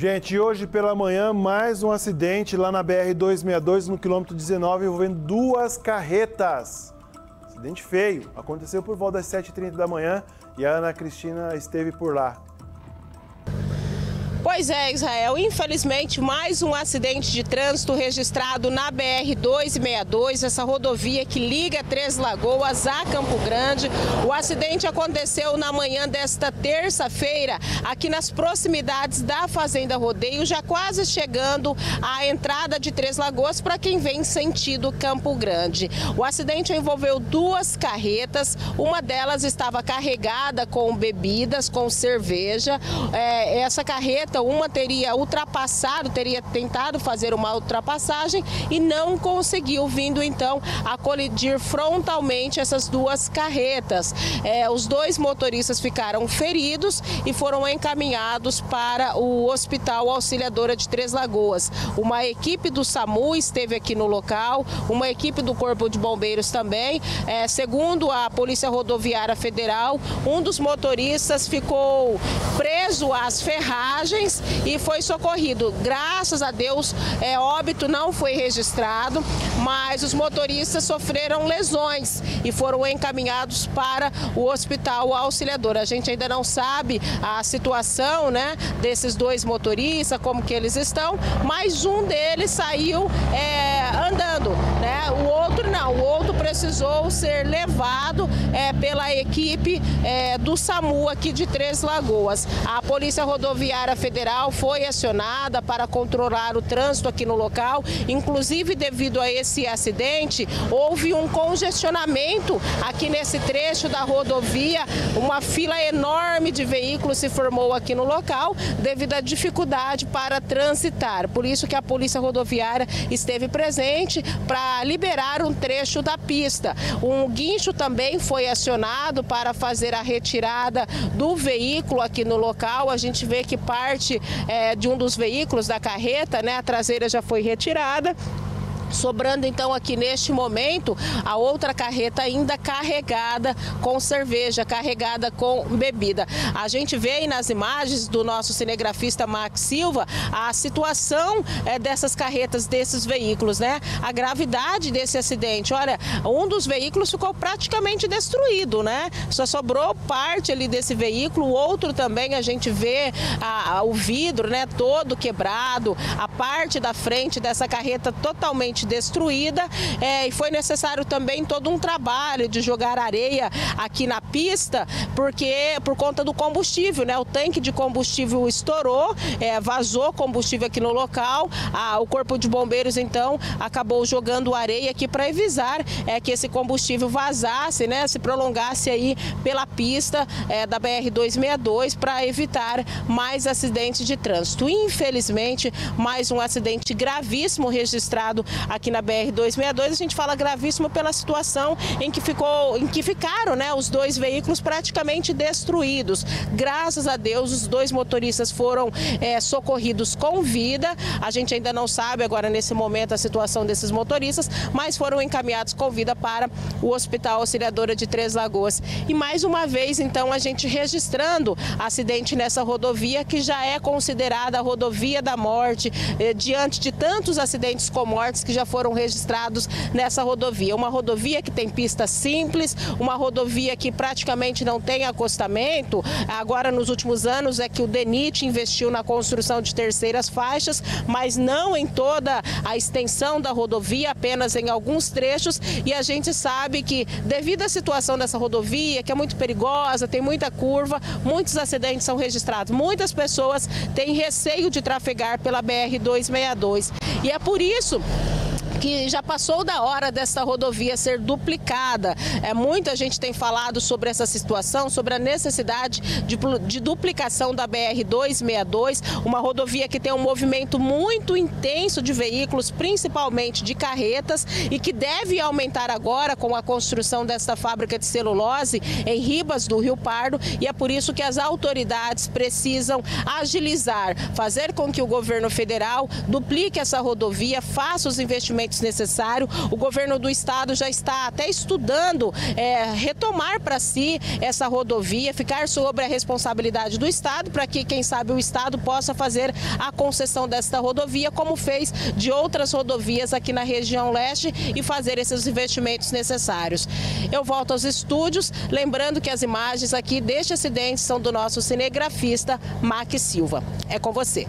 Gente, hoje pela manhã, mais um acidente lá na BR-262, no quilômetro 19, envolvendo duas carretas. Acidente feio. Aconteceu por volta das 7h30 da manhã e a Ana Cristina esteve por lá. Pois é, Israel. Infelizmente, mais um acidente de trânsito registrado na BR-262, essa rodovia que liga Três Lagoas a Campo Grande. O acidente aconteceu na manhã desta terça-feira, aqui nas proximidades da Fazenda Rodeio, já quase chegando à entrada de Três Lagoas para quem vem sentido Campo Grande. O acidente envolveu duas carretas, uma delas estava carregada com bebidas, com cerveja. É, essa carreta uma teria ultrapassado, teria tentado fazer uma ultrapassagem e não conseguiu, vindo então a colidir frontalmente essas duas carretas. É, os dois motoristas ficaram feridos e foram encaminhados para o Hospital Auxiliadora de Três Lagoas. Uma equipe do SAMU esteve aqui no local, uma equipe do Corpo de Bombeiros também. É, segundo a Polícia Rodoviária Federal, um dos motoristas ficou preso às ferragens e foi socorrido. Graças a Deus, é, óbito não foi registrado, mas os motoristas sofreram lesões e foram encaminhados para o hospital auxiliador. A gente ainda não sabe a situação né, desses dois motoristas, como que eles estão, mas um deles saiu é, andando, né? O outro não, o outro precisou ser levado é, pela equipe é, do SAMU aqui de Três Lagoas. A Polícia Rodoviária Federal foi acionada para controlar o trânsito aqui no local, inclusive devido a esse acidente, houve um congestionamento aqui nesse trecho da rodovia, uma fila enorme de veículos se formou aqui no local devido à dificuldade para transitar. Por isso que a Polícia Rodoviária esteve presente para liberar um trecho da pista. Um guincho também foi acionado para fazer a retirada do veículo aqui no local. A gente vê que parte é, de um dos veículos da carreta, né, a traseira já foi retirada. Sobrando então aqui neste momento a outra carreta ainda carregada com cerveja, carregada com bebida. A gente vê aí nas imagens do nosso cinegrafista Max Silva a situação é, dessas carretas, desses veículos, né? A gravidade desse acidente. Olha, um dos veículos ficou praticamente destruído, né? Só sobrou parte ali desse veículo, o outro também a gente vê a, a, o vidro, né? Todo quebrado, a parte da frente dessa carreta totalmente totalmente destruída é, e foi necessário também todo um trabalho de jogar areia aqui na pista, porque por conta do combustível, né? O tanque de combustível estourou, é, vazou combustível aqui no local. A, o corpo de bombeiros então acabou jogando areia aqui para avisar é, que esse combustível vazasse, né? Se prolongasse aí pela pista é, da BR 262 para evitar mais acidentes de trânsito. Infelizmente, mais um acidente gravíssimo registrado aqui na BR-262. A gente fala gravíssimo pela situação em que, ficou, em que ficaram né, os dois veículos praticamente destruídos. Graças a Deus, os dois motoristas foram é, socorridos com vida. A gente ainda não sabe agora, nesse momento, a situação desses motoristas, mas foram encaminhados com vida para o Hospital Auxiliadora de Três Lagoas. E mais uma vez, então, a gente registrando acidente nessa rodovia, que já é considerada a rodovia da morte, eh, diante de tantos acidentes com mortes que já já foram registrados nessa rodovia. Uma rodovia que tem pista simples, uma rodovia que praticamente não tem acostamento. Agora, nos últimos anos, é que o DENIT investiu na construção de terceiras faixas, mas não em toda a extensão da rodovia, apenas em alguns trechos. E a gente sabe que, devido à situação dessa rodovia, que é muito perigosa, tem muita curva, muitos acidentes são registrados. Muitas pessoas têm receio de trafegar pela BR-262. E é por isso que já passou da hora dessa rodovia ser duplicada. É, muita gente tem falado sobre essa situação, sobre a necessidade de, de duplicação da BR-262, uma rodovia que tem um movimento muito intenso de veículos, principalmente de carretas, e que deve aumentar agora com a construção dessa fábrica de celulose em Ribas do Rio Pardo, e é por isso que as autoridades precisam agilizar, fazer com que o governo federal duplique essa rodovia, faça os investimentos necessários. O governo do estado já está até estudando é, retomar para si essa rodovia, ficar sobre a responsabilidade do estado, para que, quem sabe, o estado possa fazer a concessão desta rodovia, como fez de outras rodovias aqui na região leste e fazer esses investimentos necessários. Eu volto aos estúdios, lembrando que as imagens aqui deste acidente são do nosso cinegrafista Mac Silva. É com você.